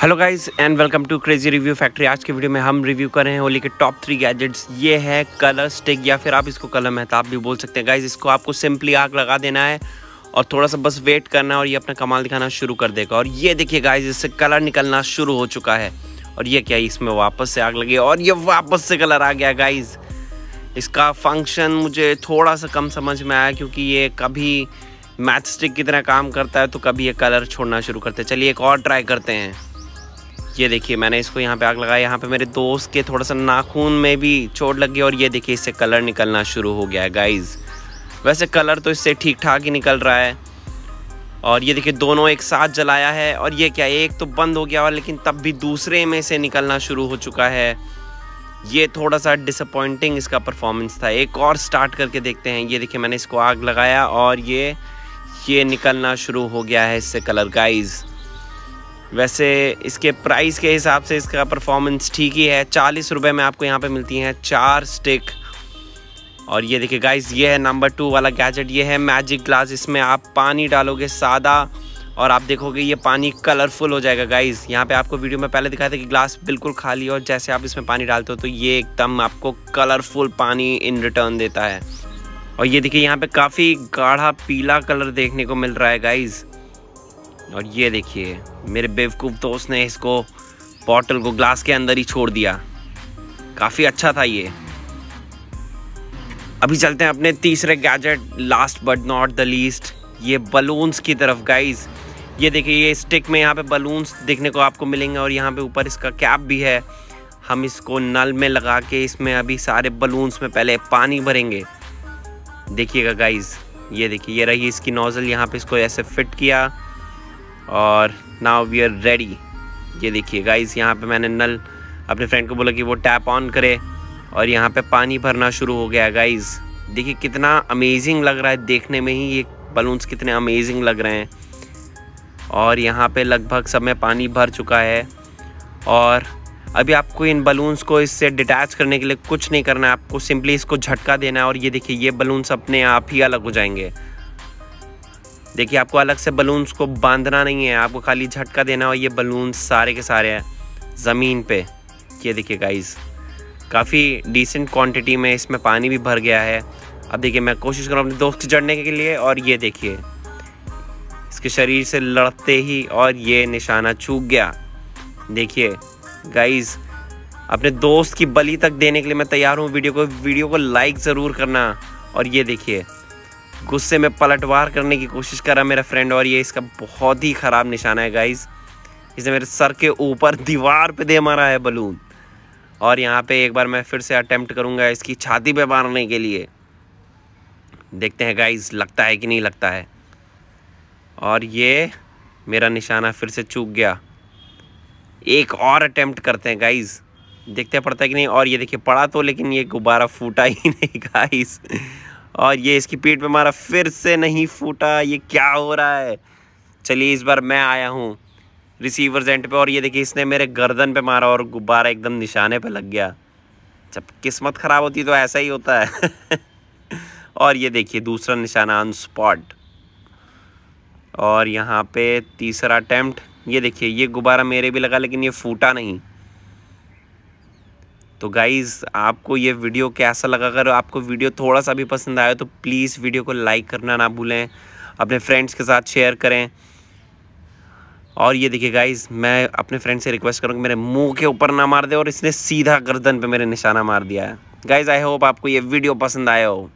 Hello guys and welcome to crazy review factory आज के video में हम रिव्यू कर रहे हैं होली के टॉप थ्री गैजेट्स ये है कलर स्टिक या फिर आप इसको कलर मेहताब भी बोल सकते हैं। गाइस इसको आपको सिंपली आग लगा देना है और थोड़ा सा बस वेट करना है और ये अपना कमाल दिखाना शुरू कर देगा। और ये देखिए गाइस इससे कलर निकलना शुरू हो चुका है। और ये क्या, इसमें वापस से आग लगी और ये वापस से कलर आ गया गाइज़ इसका फ़ंक्शन मुझे थोड़ा सा कम समझ में आया क्योंकि ये कभी मैथ स्टिक की तरह काम करता है तो कभी ये कलर छोड़ना शुरू करते हैं। चलिए एक और ट्राई करते हैं। ये देखिए, मैंने इसको यहाँ पे आग लगाया यहाँ पे मेरे दोस्त के थोड़ा सा नाखून में भी चोट लग गई और ये देखिए, इससे कलर निकलना शुरू हो गया है गाइज़ वैसे कलर तो इससे ठीक ठाक ही निकल रहा है। और ये देखिए, दोनों एक साथ जलाया है और ये क्या, एक तो बंद हो गया और लेकिन तब भी दूसरे में से निकलना शुरू हो चुका है। ये थोड़ा सा डिसअपॉइंटिंग इसका परफॉर्मेंस था। एक और स्टार्ट करके देखते हैं। ये देखिए, मैंने इसको आग लगाया और ये ये निकलना शुरू हो गया है इससे कलर गाइज़ वैसे इसके प्राइस के हिसाब से इसका परफॉर्मेंस ठीक ही है। चालीस रुपये में आपको यहाँ पे मिलती हैं चार स्टिक और ये देखिए गाइस ये है नंबर टू वाला गैजेट ये है मैजिक ग्लास इसमें आप पानी डालोगे सादा और आप देखोगे ये पानी कलरफुल हो जाएगा गाइस यहाँ पे आपको वीडियो में पहले दिखाया था कि ग्लास बिल्कुल खाली और जैसे आप इसमें पानी डालते हो तो ये एकदम आपको कलरफुल पानी इन रिटर्न देता है। और ये देखिए यहाँ पे काफ़ी गाढ़ा पीला कलर देखने को मिल रहा है गाइज़ और ये देखिए, मेरे बेवकूफ़ दोस्त ने इसको बॉटल को ग्लास के अंदर ही छोड़ दिया। काफ़ी अच्छा था ये। अभी चलते हैं अपने तीसरे gadget last but not the least ये बलून्स की तरफ़ गाइज़ ये देखिए, ये स्टिक में यहाँ पे बलून्स देखने को आपको मिलेंगे और यहाँ पे ऊपर इसका कैप भी है। हम इसको नल में लगा के इसमें अभी सारे बलून्स में पहले पानी भरेंगे। देखिएगा गाइज़ ये देखिए, ये रही इसकी नोज़ल यहाँ पे इसको ऐसे फिट किया। और नाउ वी आर रेडी ये देखिए गाइस यहाँ पे मैंने नल अपने फ्रेंड को बोला कि वो टैप ऑन करे और यहाँ पे पानी भरना शुरू हो गया गाइस देखिए, कितना अमेजिंग लग रहा है देखने में ही, ये बलून्स कितने अमेजिंग लग रहे हैं. और यहाँ पे लगभग सब में पानी भर चुका है और अभी आपको इन बलून्स को इससे डिटैच करने के लिए कुछ नहीं करना है, आपको सिंपली इसको झटका देना है और ये देखिए, ये बलून्स अपने आप ही अलग हो जाएँगे. देखिए, आपको अलग से बलून्स को बांधना नहीं है, आपको खाली झटका देना और ये बलून्स सारे के सारे हैं ज़मीन पे। ये देखिए गाइस काफ़ी डिसेंट क्वांटिटी में इसमें पानी भी भर गया है। अब देखिए, मैं कोशिश करूँ अपने दोस्त चढ़ने के लिए और ये देखिए, इसके शरीर से लड़ते ही और ये निशाना चूक गया। देखिए गाइस अपने दोस्त की बली तक देने के लिए मैं तैयार हूँ। वीडियो को वीडियो को लाइक ज़रूर करना और ये देखिए गुस्से में पलटवार करने की कोशिश करा मेरा फ्रेंड और ये इसका बहुत ही ख़राब निशाना है गाइज़ इसे मेरे सर के ऊपर दीवार पे दे मारा है बलून और यहाँ पे एक बार मैं फिर से अटेम्प्ट करूँगा इसकी छाती पे मारने के लिए. देखते हैं गाइज़ लगता है कि नहीं लगता है. और ये मेरा निशाना फिर से चूक गया. एक और अटेम्प्ट करते हैं गाइज़ देखते पड़ता है कि नहीं. और ये देखिए, पड़ा तो लेकिन ये गुब्बारा फूटा ही नहीं गाइज़ और ये इसकी पीठ पे मारा, फिर से नहीं फूटा, ये क्या हो रहा है? चलिए इस बार मैं आया हूँ रिसीवर जेंट पे और ये देखिए इसने मेरे गर्दन पे मारा और गुब्बारा एकदम निशाने पे लग गया। जब किस्मत ख़राब होती तो ऐसा ही होता है। और ये देखिए दूसरा निशाना ऑन स्पॉट और यहाँ पे तीसरा अटैम्प्ट ये देखिए, ये गुब्बारा मेरे भी लगा लेकिन ये फूटा नहीं। तो गाइज़ आपको ये वीडियो कैसा लगा? अगर आपको वीडियो थोड़ा सा भी पसंद आया तो प्लीज़ वीडियो को लाइक करना ना भूलें, अपने फ्रेंड्स के साथ शेयर करें। और ये देखिए गाइज़ मैं अपने फ्रेंड से रिक्वेस्ट करूँगा मेरे मुँह के ऊपर ना मार दे और इसने सीधा गर्दन पे मेरे निशाना मार दिया है। गाइज़ आई होप आपको ये वीडियो पसंद आया हो।